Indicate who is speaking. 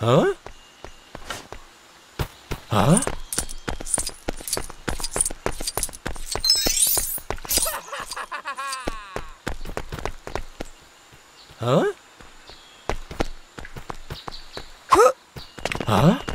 Speaker 1: 啊？啊？啊？呵？啊？